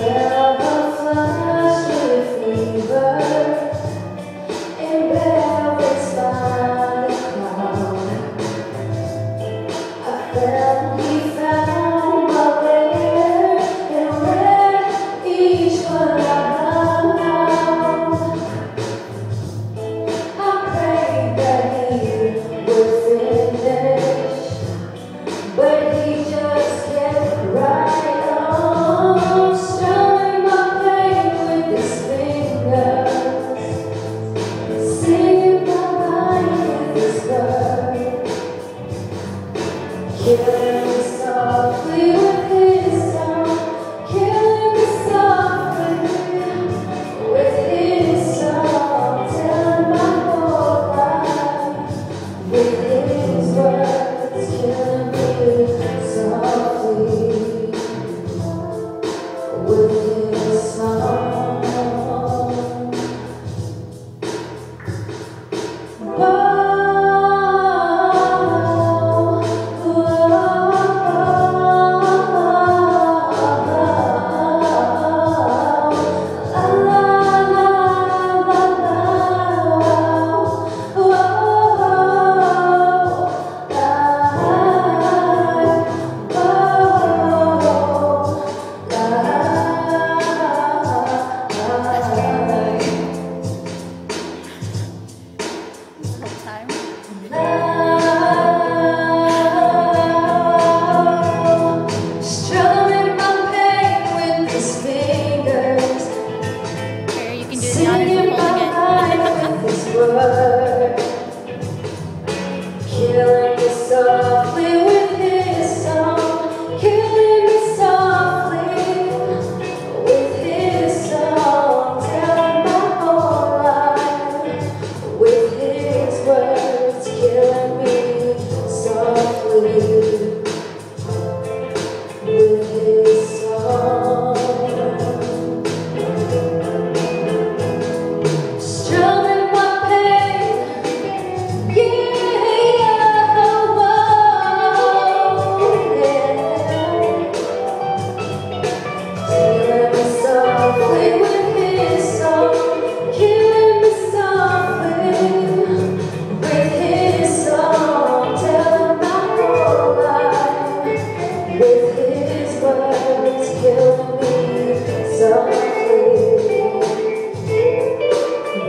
Yeah. Me softly.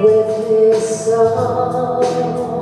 with his song.